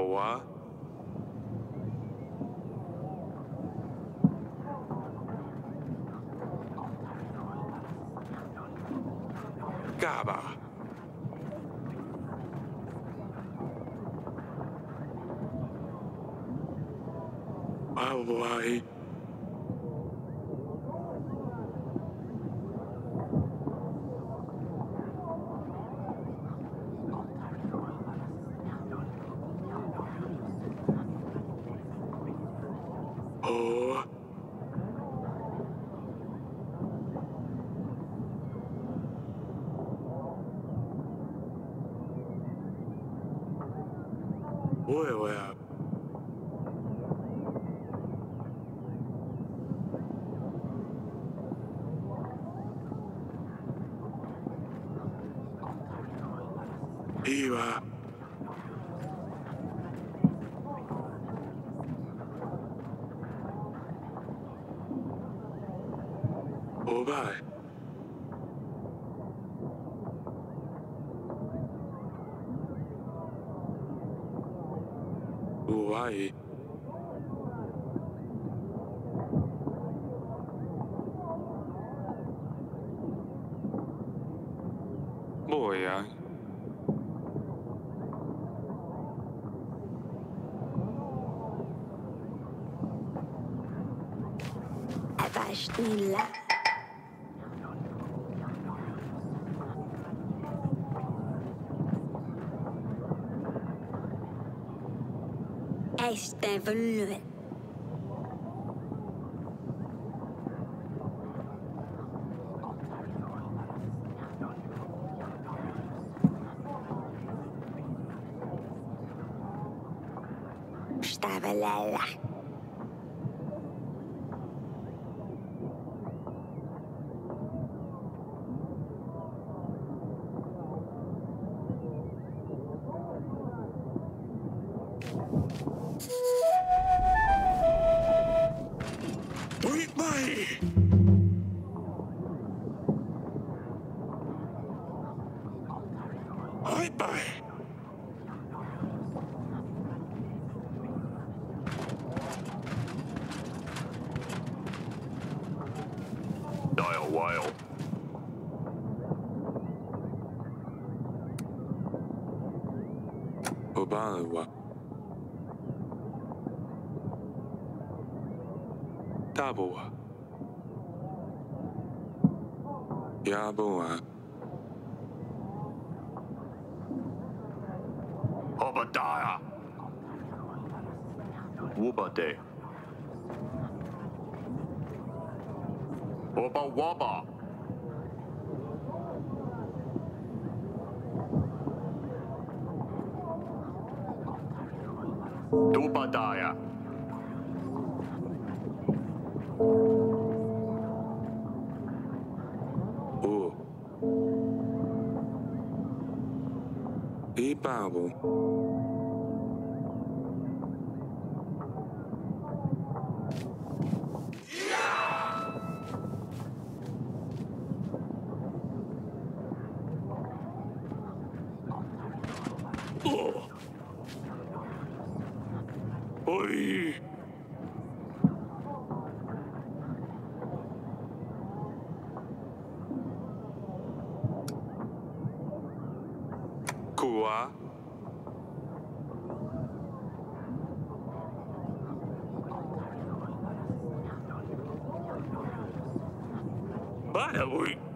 boa. Gaba. Hawaii. Wewe Iwa. Bismillah. Este vlue. Stava la la. Bye bye. Dial whale. Obama. Taboa. Yaboa. Wubade. Oba Waba. Dubadiah. Oh. Bada ui. Ui.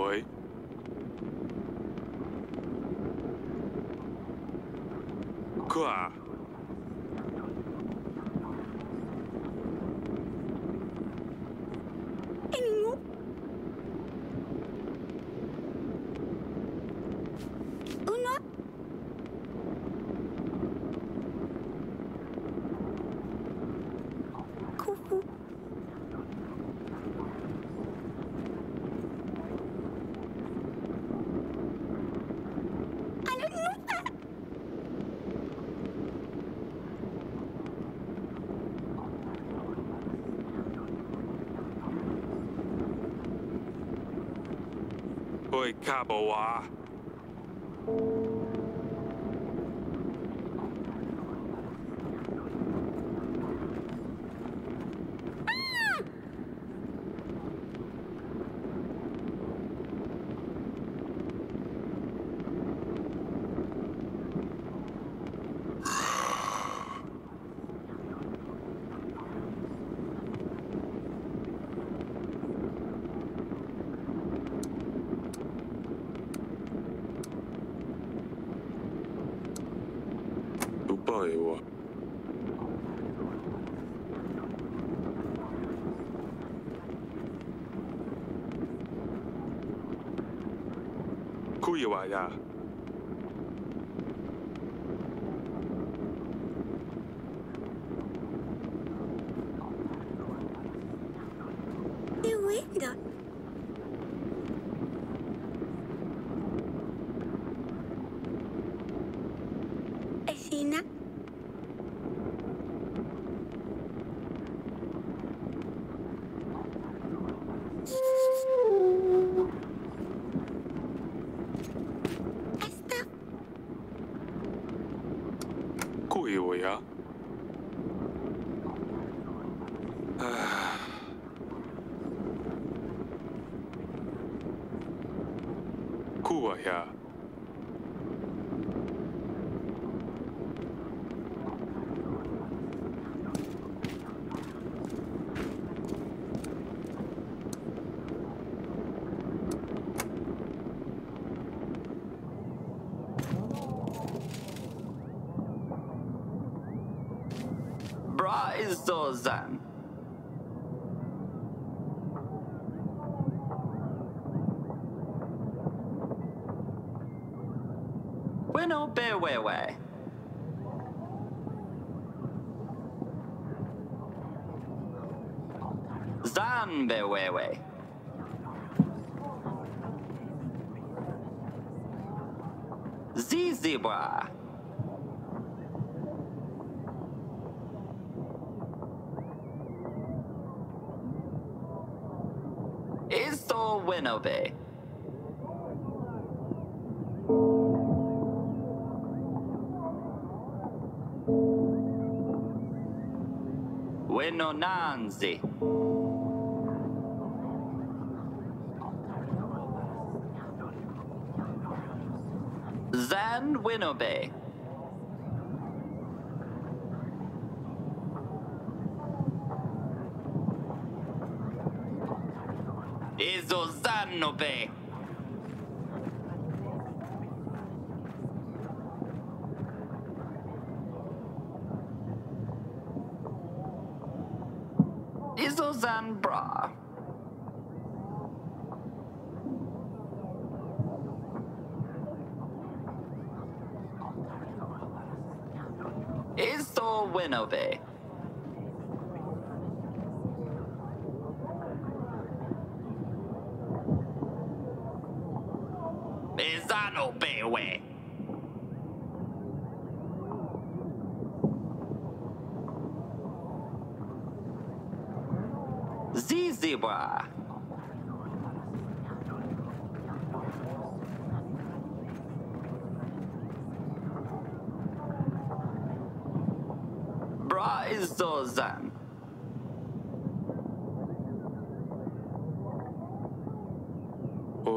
собой. Ка! Kabowa. 前は今夜はや were here. Bra is those then. Zan bewewe. Zizibwa. Isto Winobe. Winonanzi. Zan Winobe. Izozanobe. Izozan bra. Izo Winobe. Izano Bewe. Zizibwa. Bra is Zozan. โอ้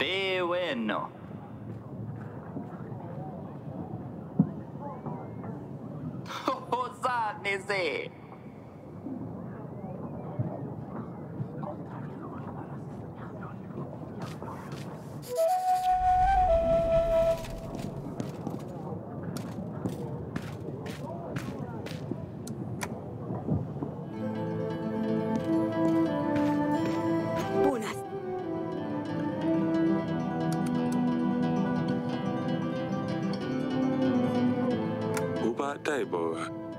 be bueno. What's? That day, boy.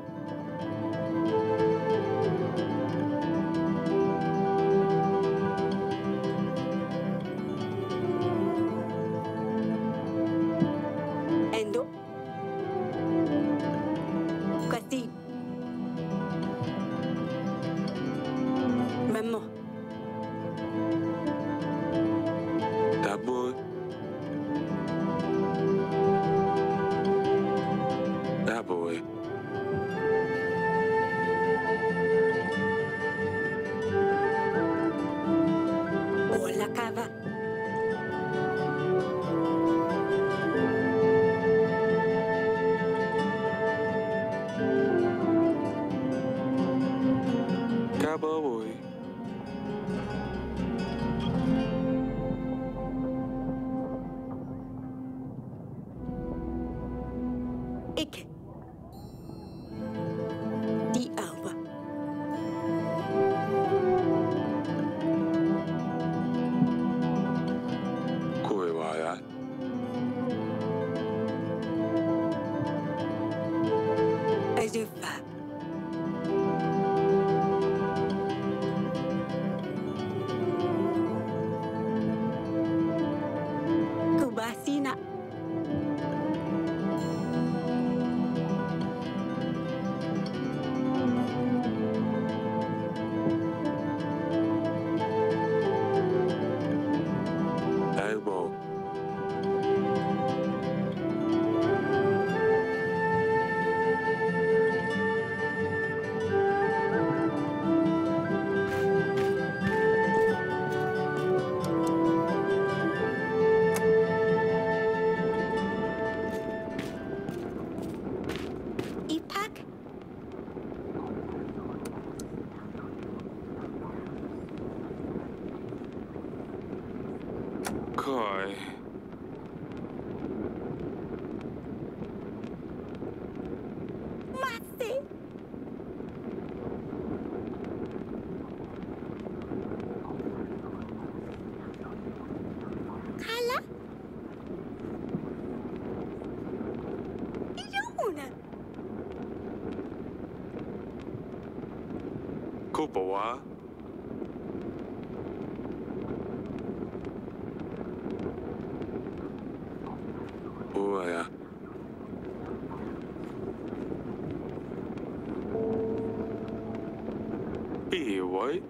Eh, what?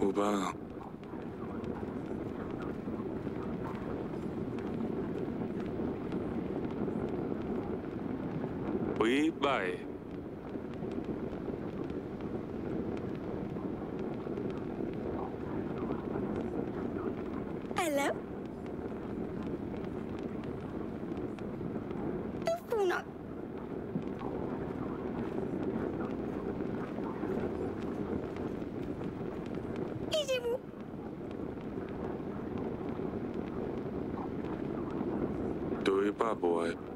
Oba. Dui boy?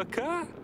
acaba.